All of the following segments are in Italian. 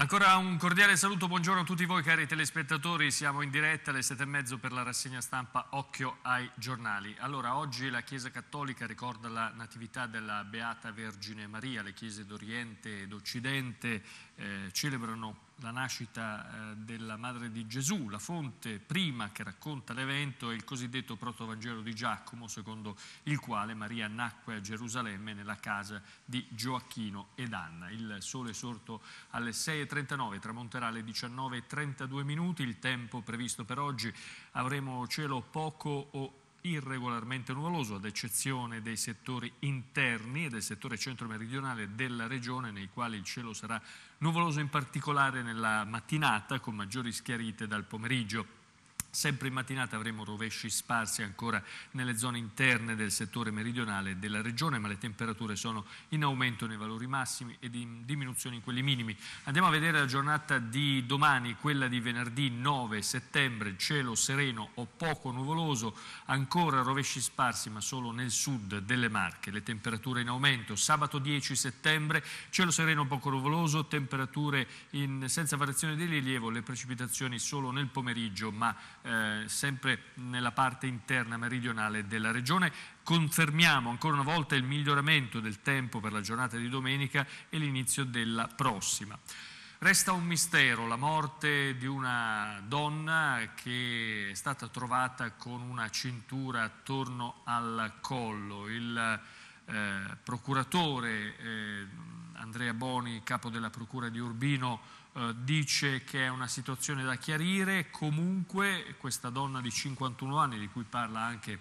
Ancora un cordiale saluto, buongiorno a tutti voi cari telespettatori, siamo in diretta alle sette e mezzo per la rassegna stampa Occhio ai giornali. Allora, oggi la Chiesa Cattolica ricorda la natività della Beata Vergine Maria, le chiese d'Oriente e d'Occidente eh, celebrano la nascita eh, della Madre di Gesù, la fonte prima che racconta l'evento è il cosiddetto protovangelo di Giacomo, secondo il quale Maria nacque a Gerusalemme nella casa di Gioacchino ed Anna. Il sole è sorto alle 6.39, tramonterà alle 19.32 minuti, il tempo previsto per oggi avremo cielo poco o irregolarmente nuvoloso, ad eccezione dei settori interni e del settore centro-meridionale della regione, nei quali il cielo sarà nuvoloso in particolare nella mattinata, con maggiori schiarite dal pomeriggio. Sempre in mattinata avremo rovesci sparsi ancora nelle zone interne del settore meridionale della regione, ma le temperature sono in aumento nei valori massimi e in diminuzione in quelli minimi. Andiamo a vedere la giornata di domani, quella di venerdì 9 settembre, cielo sereno o poco nuvoloso, ancora rovesci sparsi ma solo nel sud delle Marche, le temperature in aumento. Sabato 10 settembre, cielo sereno o poco nuvoloso, temperature in, senza variazione di rilievo, le precipitazioni solo nel pomeriggio ma eh, sempre nella parte interna meridionale della regione. Confermiamo ancora una volta il miglioramento del tempo per la giornata di domenica e l'inizio della prossima. Resta un mistero la morte di una donna che è stata trovata con una cintura attorno al collo. Il eh, procuratore eh, Andrea Boni, capo della Procura di Urbino, eh, dice che è una situazione da chiarire, comunque questa donna di 51 anni, di cui parla anche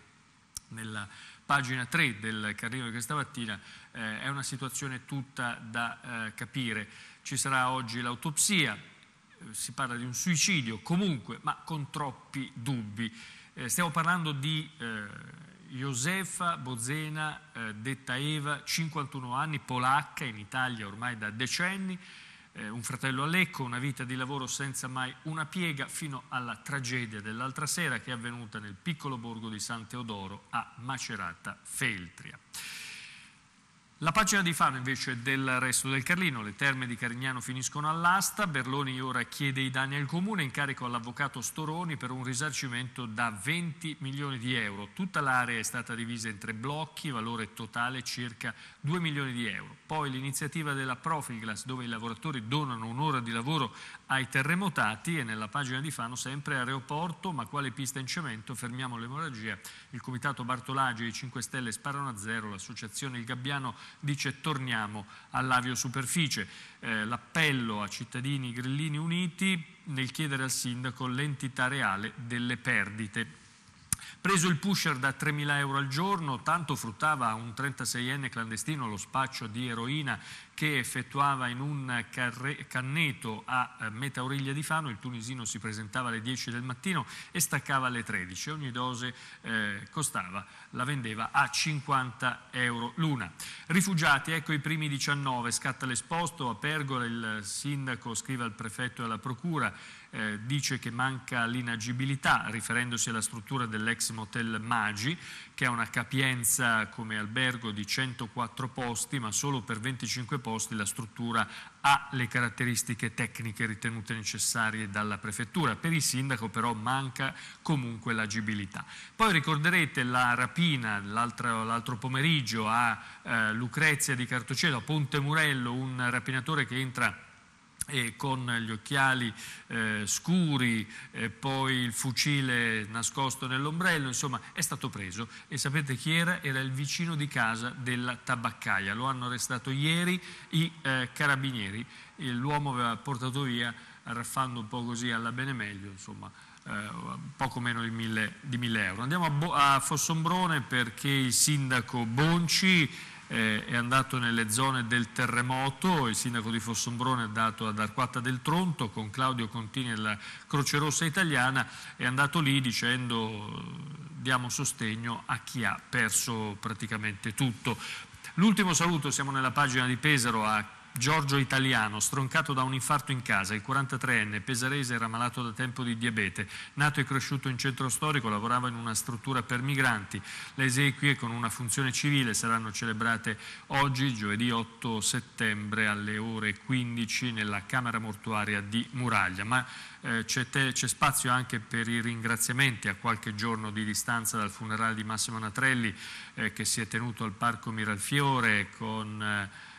nella pagina 3 del Carlino di questa mattina, eh, è una situazione tutta da eh, capire. Ci sarà oggi l'autopsia, eh, si parla di un suicidio comunque, ma con troppi dubbi. Eh, stiamo parlando di Josefa Bozena, detta Eva, 51 anni, polacca, in Italia ormai da decenni, eh, un fratello a Lecco, una vita di lavoro senza mai una piega, fino alla tragedia dell'altra sera che è avvenuta nel piccolo borgo di San Teodoro a Macerata Feltria. La pagina di Fano invece è del resto del Carlino, le terme di Carignano finiscono all'asta, Berloni ora chiede i danni al comune, incarico all'avvocato Storoni per un risarcimento da 20 milioni di euro. Tutta l'area è stata divisa in tre blocchi, valore totale circa 2 milioni di euro. Poi l'iniziativa della Profilglass dove i lavoratori donano un'ora di lavoro ai terremotati e nella pagina di Fano sempre aeroporto, ma quale pista in cemento, fermiamo l'emorragia. Il comitato Bartolagi e i 5 Stelle sparano a zero, l'associazione Il Gabbiano dice torniamo all'aviosuperficie. Eh, l'appello a cittadini grillini uniti nel chiedere al sindaco l'entità reale delle perdite. Preso il pusher da 3.000 euro al giorno, tanto fruttava un 36enne clandestino lo spaccio di eroina che effettuava in un canneto a eh, metà origlia di Fano, il tunisino si presentava alle 10 del mattino e staccava alle 13, ogni dose eh, costava, la vendeva a 50 euro l'una. Rifugiati, ecco i primi 19, scatta l'esposto, a Pergola il sindaco scrive al prefetto e alla procura, eh, dice che manca l'inagibilità riferendosi alla struttura dell'ex motel Magi che ha una capienza come albergo di 104 posti, ma solo per 25 posti la struttura ha le caratteristiche tecniche ritenute necessarie dalla prefettura. Per il sindaco però manca comunque l'agibilità. Poi ricorderete la rapina l'altro pomeriggio a eh, Lucrezia di Cartocello, a Ponte Murello, un rapinatore che entra e con gli occhiali eh, scuri, eh, poi il fucile nascosto nell'ombrello, insomma è stato preso e sapete chi era? Era il vicino di casa della tabaccaia, lo hanno arrestato ieri i eh, carabinieri, l'uomo aveva portato via arraffando un po' così alla bene meglio, insomma eh, poco meno di mille, di mille euro. Andiamo a, Bo a Fossombrone perché il sindaco Bonci eh, è andato nelle zone del terremoto, il sindaco di Fossombrone è andato ad Arquata del Tronto con Claudio Contini della Croce Rossa Italiana, è andato lì dicendo diamo sostegno a chi ha perso praticamente tutto. L'ultimo saluto, siamo nella pagina di Pesaro a Giorgio Italiano, stroncato da un infarto in casa, il 43enne, pesarese, era malato da tempo di diabete, nato e cresciuto in centro storico, lavorava in una struttura per migranti. Le esequie con una funzione civile saranno celebrate oggi, giovedì 8 settembre alle ore 15 nella Camera Mortuaria di Muraglia. Ma eh, c'è, spazio anche per i ringraziamenti a qualche giorno di distanza dal funerale di Massimo Natrelli eh, che si è tenuto al Parco Miralfiore con eh,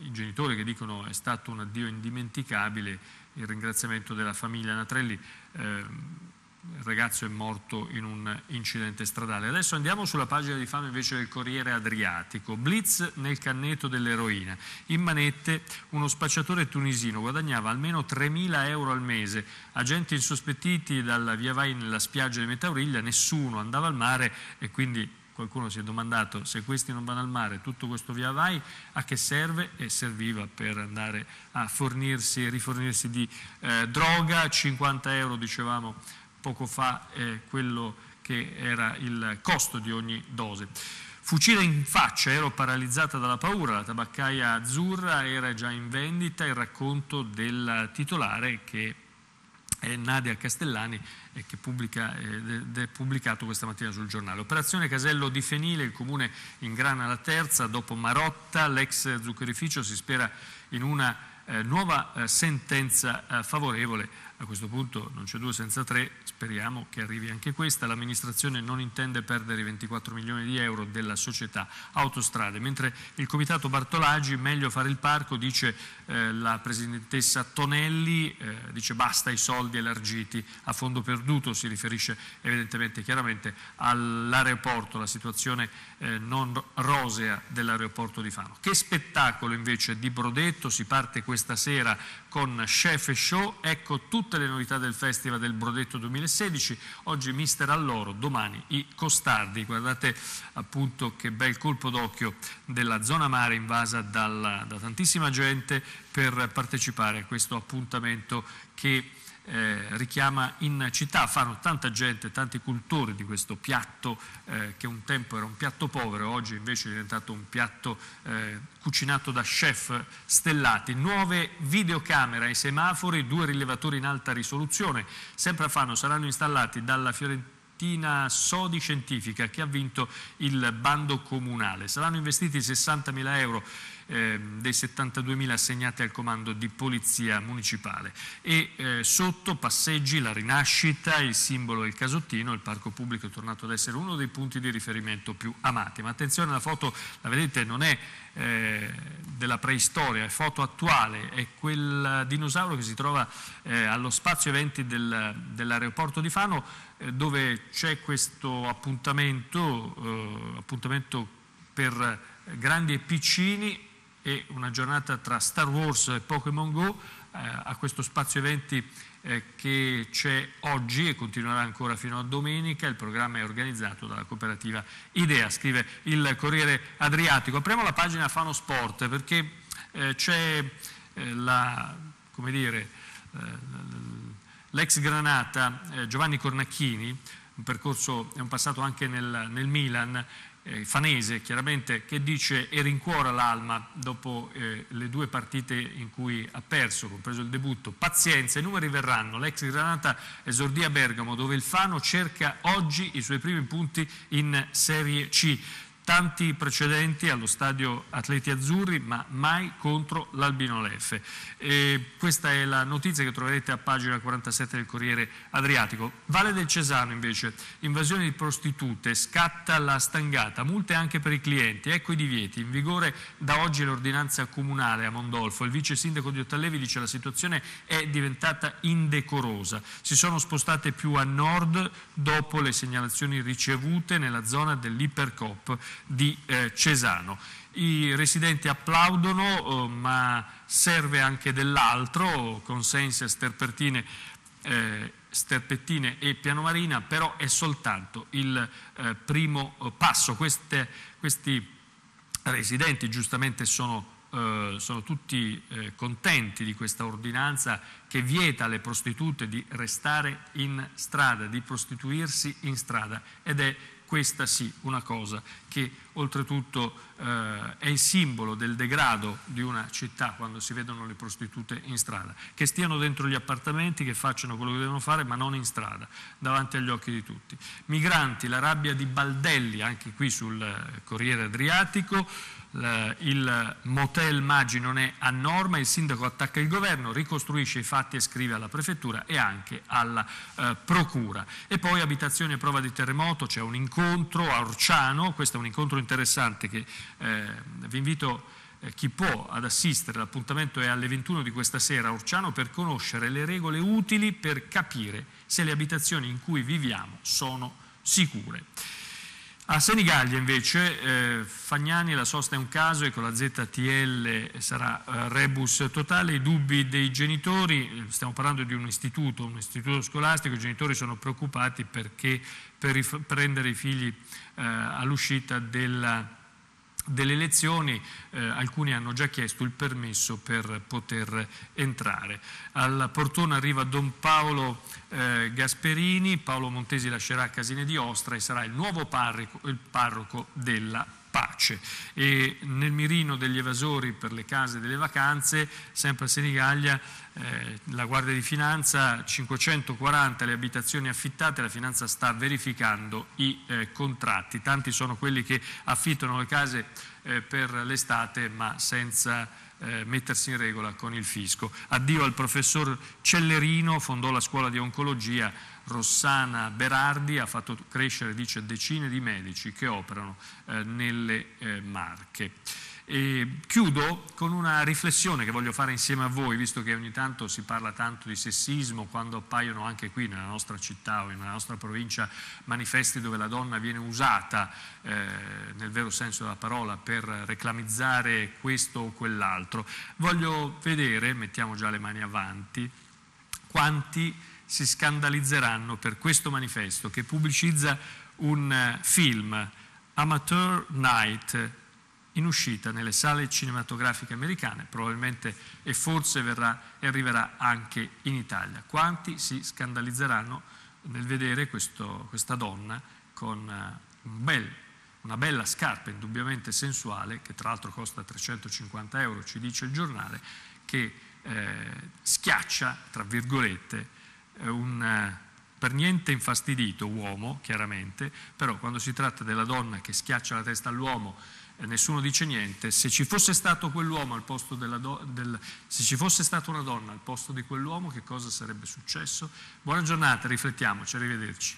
i genitori che dicono è stato un addio indimenticabile, il ringraziamento della famiglia Natrelli. Ehm, il ragazzo è morto in un incidente stradale. Adesso andiamo sulla pagina di fama invece del Corriere Adriatico. Blitz nel canneto dell'eroina. In manette uno spacciatore tunisino guadagnava almeno 3.000 euro al mese. Agenti insospettiti dalla via vai nella spiaggia di Metauriglia, nessuno andava al mare e quindi qualcuno si è domandato se questi non vanno al mare, tutto questo via vai a che serve? E serviva per andare a fornirsi e rifornirsi di eh, droga, 50 euro dicevamo poco fa eh, quello che era il costo di ogni dose. Fucile in faccia, ero paralizzata dalla paura, la tabaccaia azzurra era già in vendita, il racconto del titolare che è Nadia Castellani e che pubblica, ed è pubblicato questa mattina sul giornale. Operazione Casello di Fenile, il comune ingrana la terza, dopo Marotta, l'ex zuccherificio si spera in una eh, nuova eh, sentenza eh, favorevole a questo punto non c'è due senza tre, speriamo che arrivi anche questa. L'amministrazione non intende perdere i 24 milioni di euro della società Autostrade, mentre il comitato Bartolaggi, meglio fare il parco, dice eh, la presidentessa Tonelli, eh, dice basta i soldi elargiti a fondo perduto, si riferisce evidentemente chiaramente all'aeroporto, la situazione eh, non rosea dell'aeroporto di Fano. Che spettacolo invece di Brodetto, si parte questa sera con Chef e Show, ecco tutte le novità del Festival del Brodetto 2016, oggi mister all'oro, domani i costardi, guardate appunto che bel colpo d'occhio della zona mare invasa dalla, da tantissima gente per partecipare a questo appuntamento che eh, richiama in città, fanno tanta gente, tanti cultori di questo piatto eh, che un tempo era un piatto povero, oggi invece è diventato un piatto eh, cucinato da chef stellati, nuove videocamere ai semafori, due rilevatori in alta risoluzione, sempre a Fano saranno installati dalla Fiorentina Sodi Scientifica che ha vinto il bando comunale. Saranno investiti 60.000 euro eh, dei 72.000 assegnati al comando di polizia municipale e eh, sotto passeggi la rinascita, il simbolo il casottino, il parco pubblico è tornato ad essere uno dei punti di riferimento più amati. Ma attenzione, la foto, la vedete, non è eh, della preistoria, è foto attuale, è quel dinosauro che si trova eh, allo spazio eventi del, dell'aeroporto di Fano dove c'è questo appuntamento, eh, appuntamento per grandi e piccini e una giornata tra Star Wars e Pokémon Go eh, a questo spazio eventi eh, che c'è oggi e continuerà ancora fino a domenica. Il programma è organizzato dalla cooperativa Idea, scrive il Corriere Adriatico. Apriamo la pagina Fano Sport perché eh, c'è eh, la, dire, eh, l'ex Granata eh, Giovanni Cornacchini, un percorso, è un passato anche nel, nel Milan, eh, fanese chiaramente che dice e rincuora l'Alma dopo eh, le due partite in cui ha perso, compreso il debutto, pazienza, i numeri verranno, l'ex Granata esordì a Bergamo dove il Fano cerca oggi i suoi primi punti in Serie C tanti precedenti allo stadio Atleti Azzurri, ma mai contro l'Albino Leffe. E questa è la notizia che troverete a pagina 47 del Corriere Adriatico. Valle del Cesano invece, invasione di prostitute, scatta la stangata, multe anche per i clienti, ecco i divieti. In vigore da oggi l'ordinanza comunale a Mondolfo. Il vice sindaco di Ottalevi dice che la situazione è diventata indecorosa. Si sono spostate più a nord dopo le segnalazioni ricevute nella zona dell'Ipercop di eh, Cesano. I residenti applaudono, eh, ma serve anche dell'altro, consensi, sterpertine, eh, sterpettine e pianomarina, però è soltanto il eh, primo eh, passo. Queste, questi residenti giustamente sono Uh, sono tutti uh, contenti di questa ordinanza che vieta alle prostitute di restare in strada, di prostituirsi in strada ed è questa sì, una cosa che oltretutto eh, è il simbolo del degrado di una città quando si vedono le prostitute in strada, che stiano dentro gli appartamenti, che facciano quello che devono fare, ma non in strada, davanti agli occhi di tutti. Migranti, la rabbia di Baldelli, anche qui sul Corriere Adriatico, il motel Maggi non è a norma, il sindaco attacca il governo, ricostruisce i fatti e scrive alla prefettura e anche alla eh, procura. E poi abitazione e prova di terremoto, c'è un incontro a Orciano, questo è un incontro interessante che eh, vi invito eh, chi può ad assistere, l'appuntamento è alle 21 di questa sera a Orciano per conoscere le regole utili per capire se le abitazioni in cui viviamo sono sicure. A Senigallia invece eh, Fagnani la sosta è un caso e con la ZTL sarà eh, rebus totale, i dubbi dei genitori, stiamo parlando di un istituto, un istituto scolastico, i genitori sono preoccupati perché per prendere i figli eh, all'uscita della delle elezioni, eh, alcuni hanno già chiesto il permesso per poter entrare. Al portone arriva Don Paolo eh, Gasperini, Paolo Montesi lascerà Casine di Ostra e sarà il nuovo parroco, il parroco della pace. E nel mirino degli evasori per le case delle vacanze, sempre a Senigallia, eh, la Guardia di Finanza, 540 le abitazioni affittate, la Finanza sta verificando i eh, contratti. Tanti sono quelli che affittano le case eh, per l'estate ma senza eh, mettersi in regola con il fisco. Addio al professor Cellerino, fondò la scuola di oncologia Rossana Berardi ha fatto crescere, dice, decine di medici che operano eh, nelle eh, Marche. E chiudo con una riflessione che voglio fare insieme a voi, visto che ogni tanto si parla tanto di sessismo, quando appaiono anche qui nella nostra città o nella nostra provincia manifesti dove la donna viene usata eh, nel vero senso della parola per reclamizzare questo o quell'altro. Voglio vedere, mettiamo già le mani avanti, quanti si scandalizzeranno per questo manifesto che pubblicizza un eh, film Amateur Night in uscita nelle sale cinematografiche americane, probabilmente e forse verrà e arriverà anche in Italia. Quanti si scandalizzeranno nel vedere questo, questa donna con uh, un bel, una bella scarpa indubbiamente sensuale, che tra l'altro costa 350 euro, ci dice il giornale, che eh, schiaccia, tra virgolette, un eh, per niente infastidito uomo, chiaramente, però quando si tratta della donna che schiaccia la testa all'uomo eh, nessuno dice niente, se ci fosse stato quell'uomo al posto della do, del, se ci fosse stata una donna al posto di quell'uomo che cosa sarebbe successo? Buona giornata, riflettiamoci, arrivederci.